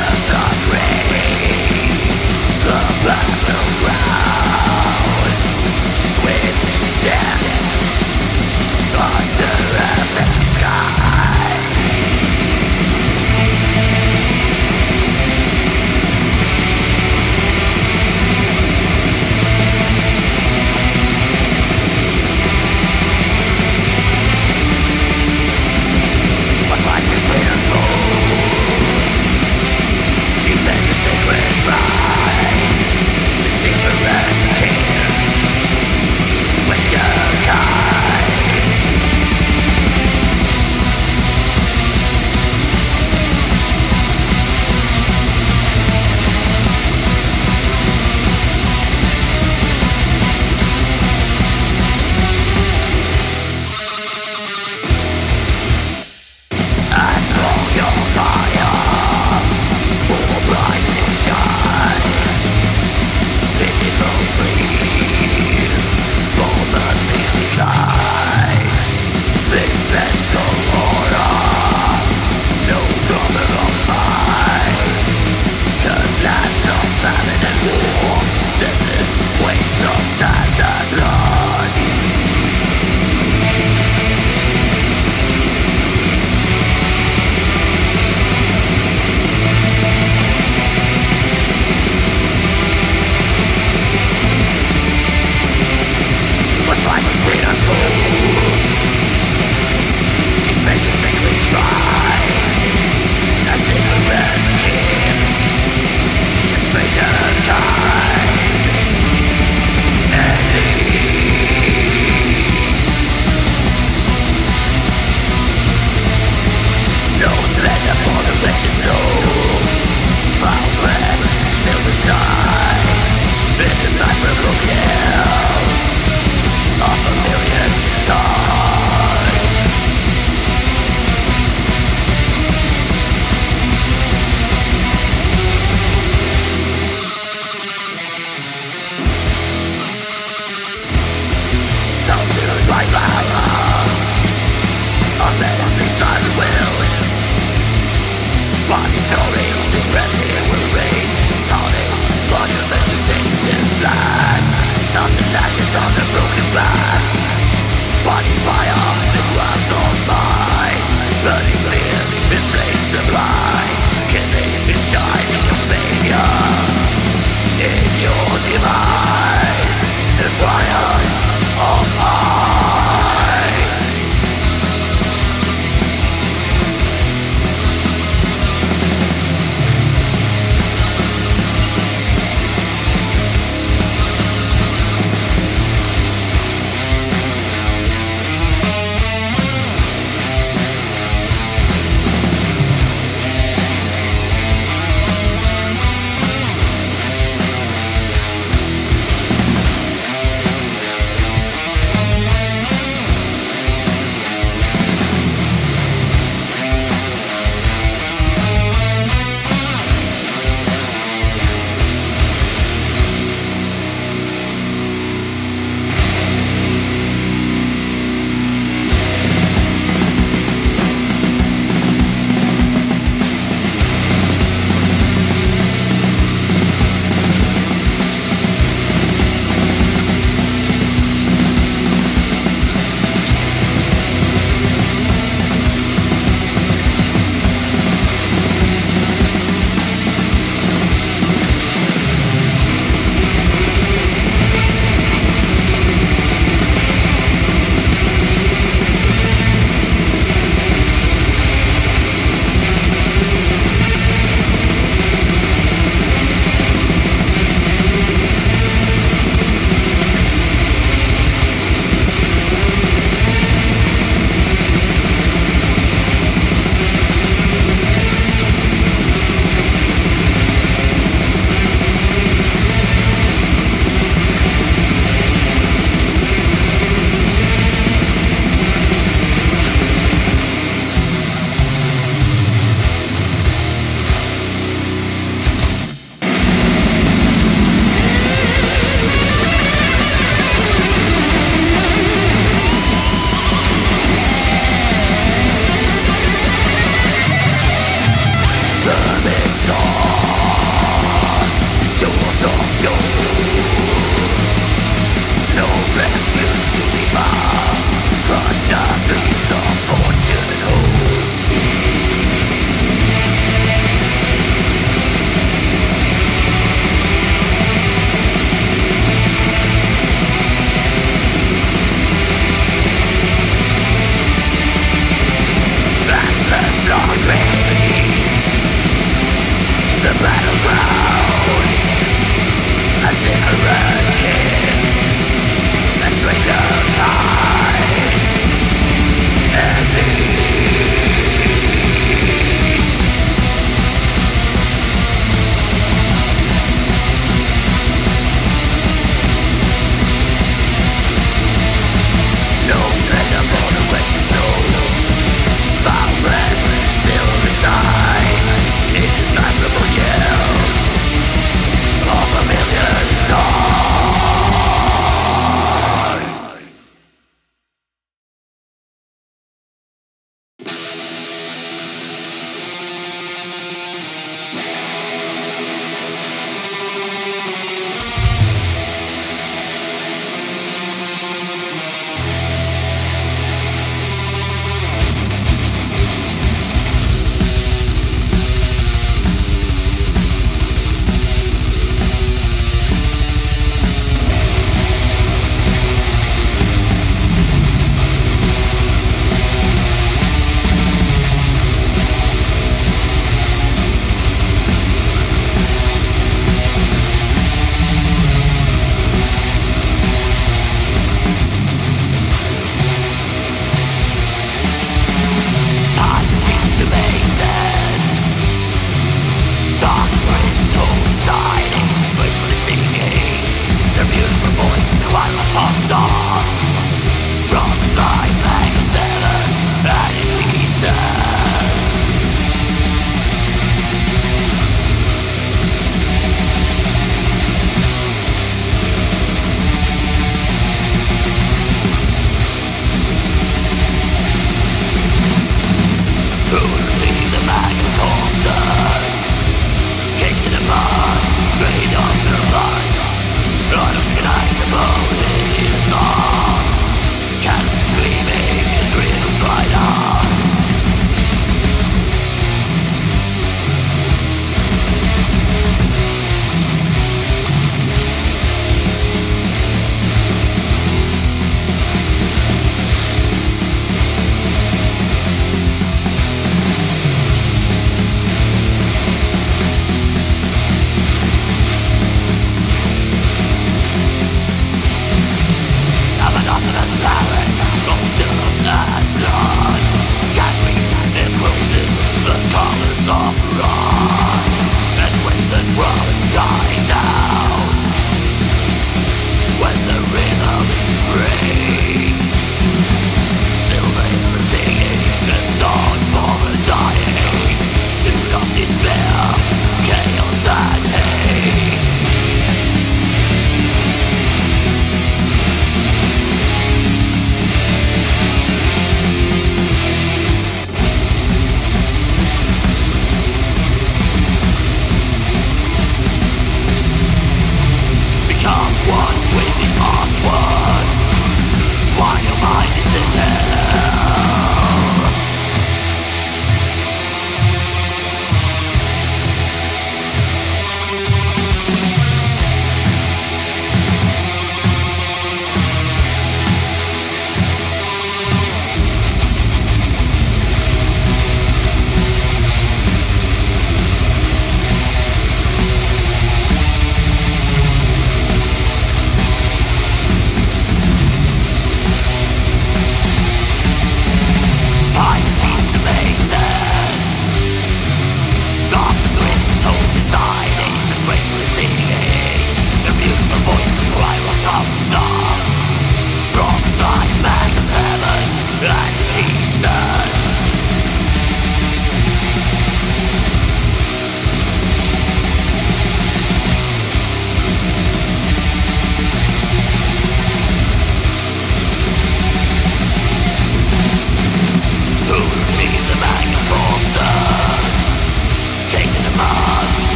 The breeze, the battle. triumph of us.